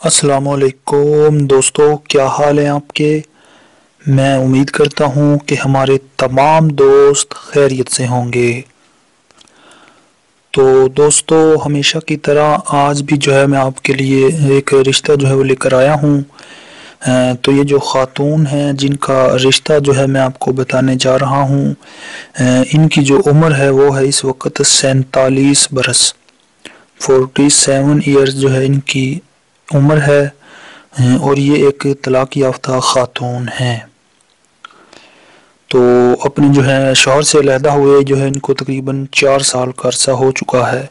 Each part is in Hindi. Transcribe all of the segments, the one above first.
असलकुम दोस्तों, क्या हाल है आपके? मैं उम्मीद करता हूँ कि हमारे तमाम दोस्त खैरियत से होंगे। तो दोस्तों, हमेशा की तरह आज भी जो है मैं आपके लिए एक रिश्ता जो है वो लेकर आया हूँ। तो ये जो ख़ातून हैं, जिनका रिश्ता जो है मैं आपको बताने जा रहा हूँ इनकी जो उम्र है वो है इस वक्त सैतालीस बरस। फोर्टी सेवन ईयर्स जो है इनकी उम्र है और ये एक तलाक याफ्ता ख़ातून हैं। तो अपने जो है, शोहर से लहदा हुए, जो है, इनको तकरीबन चार साल का अरसा हो चुका है,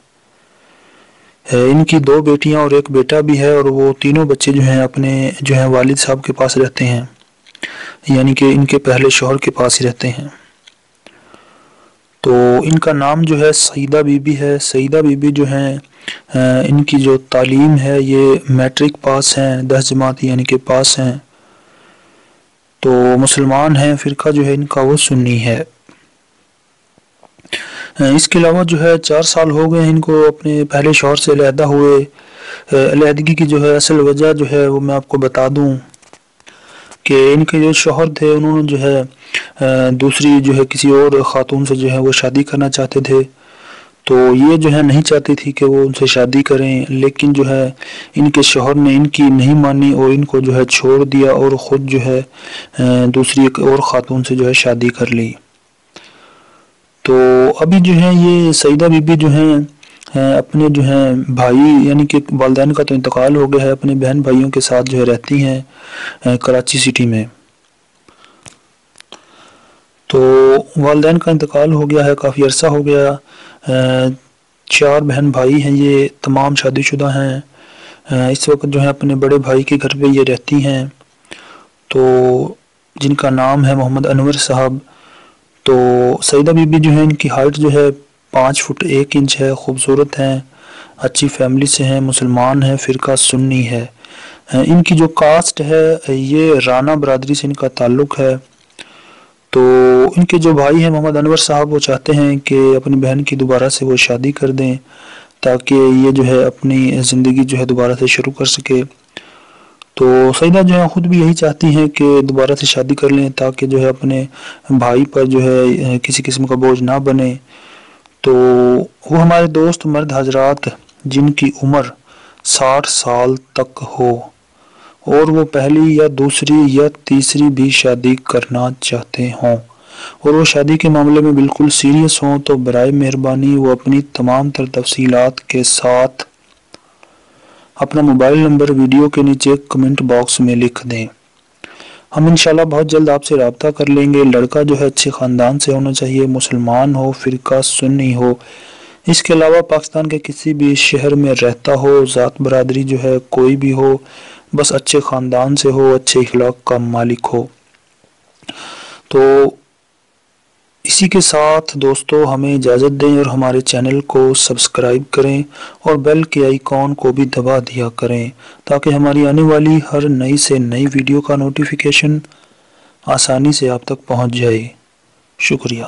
इनकी दो बेटियाँ और एक बेटा भी है, और वो तीनों बच्चे जो हैं, अपने जो हैं, वालिद साहब के पास रहते हैं। यानी कि इनके पहले शोहर के पास ही रहते हैं। इनका नाम जो है सईदा बीबी है। सईदा बीबी जो है इनकी जो तालीम है, ये मैट्रिक पास हैं, दस जमात यानी कि पास हैं। तो मुसलमान हैं, फ़िरका जो है इनका वो सुन्नी है। इसके अलावा जो है चार साल हो गए इनको अपने पहले शोहर से अलहदा हुए। अलहदगी की जो है असल वजह जो है वो मैं आपको बता दूँ। कि इनके जो शोहर थे, उन्होंने जो है दूसरी जो है किसी और ख़ातून से जो है वो शादी करना चाहते थे। तो ये जो है नहीं चाहती थी कि वो उनसे शादी करें, लेकिन जो है इनके शोहर ने इनकी नहीं मानी और इनको जो है छोड़ दिया और ख़ुद जो है दूसरी एक और ख़ातून से जो है शादी कर ली। तो अभी जो है ये सईदा बीबी जो है अपने जो है भाई, यानी कि वालदेन का तो इंतकाल हो गया है, अपने बहन भाइयों के साथ जो है रहती हैं कराची सिटी में। तो वालदेन का इंतकाल हो गया है, काफ़ी अरसा हो गया चार बहन भाई हैं ये, तमाम शादीशुदा हैं इस वक्त जो है अपने बड़े भाई के घर पे ये रहती हैं। तो जिनका नाम है मोहम्मद अनवर साहब तो सईदा बीबी जो है, इनकी हाइट जो है पाँच फुट एक इंच है, ख़ूबसूरत हैं, अच्छी फैमिली से हैं, मुसलमान हैं, फ़िरका सुन्नी है। इनकी जो कास्ट है, ये राना बरदरी से इनका ताल्लुक़ है। तो इनके जो भाई हैं, मोहम्मद अनवर साहब, वो चाहते हैं कि अपनी बहन की दोबारा से वो शादी कर दें, ताकि ये जो है अपनी ज़िंदगी जो है दोबारा से शुरू कर सके। तो सईदा जो है, ख़ुद भी यही चाहती हैं कि दोबारा से शादी कर लें, ताकि जो है अपने भाई पर जो है किसी किस्म का बोझ ना बने। तो वो हमारे दोस्त मर्द हजरात जिनकी उम्र साठ साल तक हो, और वो पहली या दूसरी या तीसरी भी शादी करना चाहते हों। और वो शादी के मामले में बिल्कुल सीरियस हों तो बर मेहरबानी वो अपनी तमाम तर तफसीलात के साथ अपना मोबाइल नंबर वीडियो के नीचे कमेंट बॉक्स में लिख दें। हम इंशाल्लाह बहुत जल्द आपसे रबता कर लेंगे। लड़का जो है अच्छे ख़ानदान से होना चाहिए, मुसलमान हो फिर सुन्नी हो। इसके अलावा पाकिस्तान के किसी भी शहर में रहता हो, ज़ात बरदरी जो है कोई भी हो, बस अच्छे ख़ानदान से हो, अच्छे इखलाक का मालिक हो। तो इसी के साथ दोस्तों, हमें इजाज़त दें और हमारे चैनल को सब्सक्राइब करें और बेल के आइकॉन को भी दबा दिया करें ताकि हमारी आने वाली हर नई से नई वीडियो का नोटिफिकेशन आसानी से आप तक पहुँच जाए। शुक्रिया।